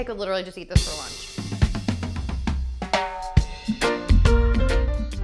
I could literally just eat this for lunch.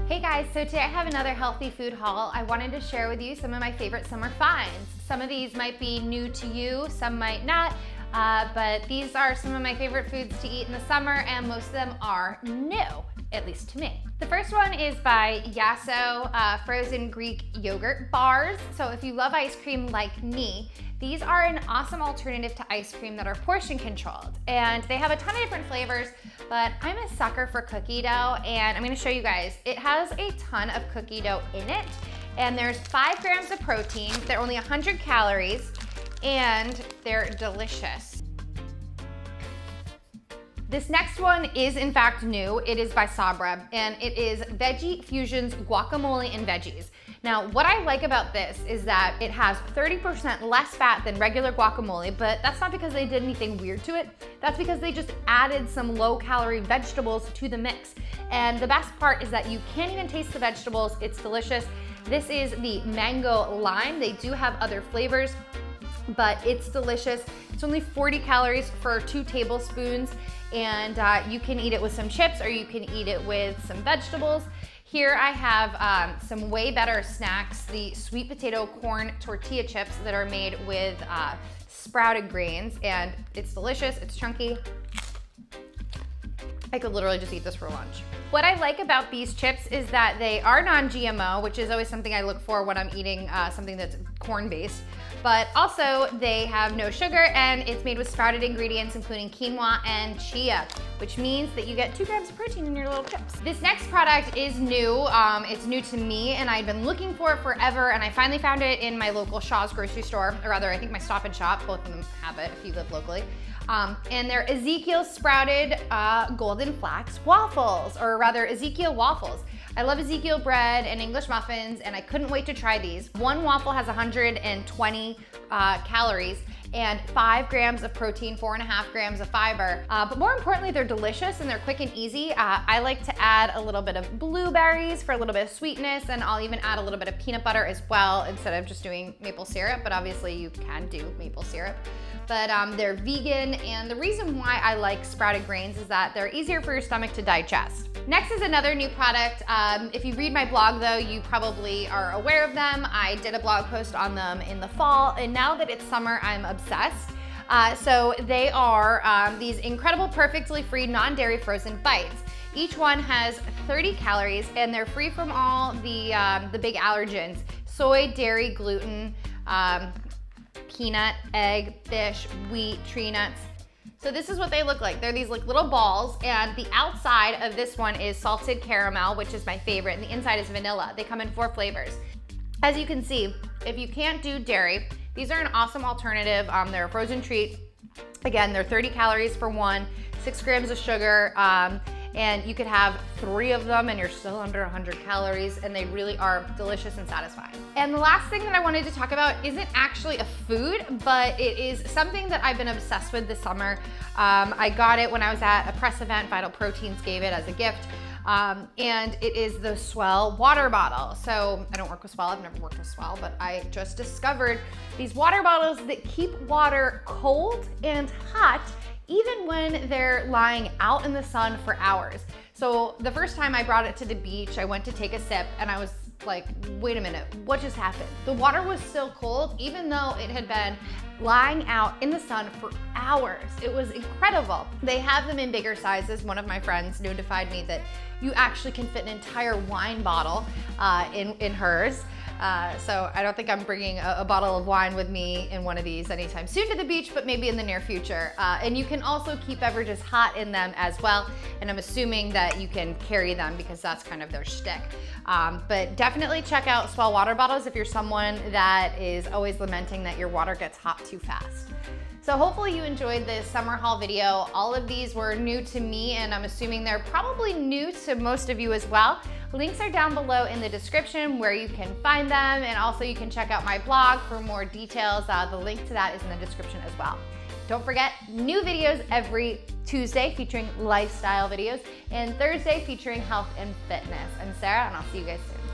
Hey guys, so today I have another healthy food haul. I wanted to share with you some of my favorite summer finds. Some of these might be new to you, some might not, uh, but these are some of my favorite foods to eat in the summer and most of them are new, at least to me. The first one is by Yasso uh, frozen Greek yogurt bars. So if you love ice cream like me, these are an awesome alternative to ice cream that are portion controlled. And they have a ton of different flavors, but I'm a sucker for cookie dough and I'm gonna show you guys. It has a ton of cookie dough in it and there's five grams of protein. They're only 100 calories and they're delicious. This next one is in fact new. It is by Sabra and it is Veggie Fusions Guacamole and Veggies. Now, what I like about this is that it has 30% less fat than regular guacamole, but that's not because they did anything weird to it. That's because they just added some low calorie vegetables to the mix. And the best part is that you can't even taste the vegetables. It's delicious. This is the mango lime. They do have other flavors but it's delicious. It's only 40 calories for two tablespoons and uh, you can eat it with some chips or you can eat it with some vegetables. Here I have um, some way better snacks, the sweet potato corn tortilla chips that are made with uh, sprouted grains and it's delicious, it's chunky. I could literally just eat this for lunch. What I like about these chips is that they are non-GMO, which is always something I look for when I'm eating uh, something that's corn-based but also they have no sugar and it's made with sprouted ingredients including quinoa and chia, which means that you get two grams of protein in your little chips. This next product is new. Um, it's new to me and I've been looking for it forever and I finally found it in my local Shaw's grocery store, or rather I think my Stop and Shop, both of them have it if you live locally. Um, and they're Ezekiel sprouted uh, golden flax waffles, or rather Ezekiel waffles. I love Ezekiel bread and English muffins, and I couldn't wait to try these. One waffle has 120 uh, calories and five grams of protein, four and a half grams of fiber. Uh, but more importantly, they're delicious and they're quick and easy. Uh, I like to add a little bit of blueberries for a little bit of sweetness, and I'll even add a little bit of peanut butter as well instead of just doing maple syrup, but obviously you can do maple syrup but um, they're vegan. And the reason why I like sprouted grains is that they're easier for your stomach to digest. Next is another new product. Um, if you read my blog though, you probably are aware of them. I did a blog post on them in the fall, and now that it's summer, I'm obsessed. Uh, so they are um, these incredible, perfectly free, non-dairy frozen bites. Each one has 30 calories and they're free from all the, um, the big allergens, soy, dairy, gluten, um, peanut, egg, fish, wheat, tree nuts. So this is what they look like. They're these like little balls and the outside of this one is salted caramel, which is my favorite, and the inside is vanilla. They come in four flavors. As you can see, if you can't do dairy, these are an awesome alternative. Um, they're a frozen treat. Again, they're 30 calories for one, six grams of sugar, um, and you could have three of them and you're still under 100 calories and they really are delicious and satisfying. And the last thing that I wanted to talk about isn't actually a food, but it is something that I've been obsessed with this summer. Um, I got it when I was at a press event, Vital Proteins gave it as a gift. Um, and it is the S'well water bottle. So I don't work with S'well, I've never worked with S'well, but I just discovered these water bottles that keep water cold and hot even when they're lying out in the sun for hours. So the first time I brought it to the beach, I went to take a sip and I was like, wait a minute, what just happened? The water was still cold, even though it had been lying out in the sun for hours. It was incredible. They have them in bigger sizes. One of my friends notified me that you actually can fit an entire wine bottle uh, in, in hers. Uh, so I don't think I'm bringing a, a, bottle of wine with me in one of these anytime soon to the beach, but maybe in the near future. Uh, and you can also keep beverages hot in them as well. And I'm assuming that you can carry them because that's kind of their shtick. Um, but definitely check out S'well water bottles if you're someone that is always lamenting that your water gets hot too fast. So hopefully you enjoyed this summer haul video. All of these were new to me and I'm assuming they're probably new to most of you as well. Links are down below in the description where you can find them and also you can check out my blog for more details. Uh, the link to that is in the description as well. Don't forget, new videos every Tuesday featuring lifestyle videos and Thursday featuring health and fitness. I'm Sarah and I'll see you guys soon.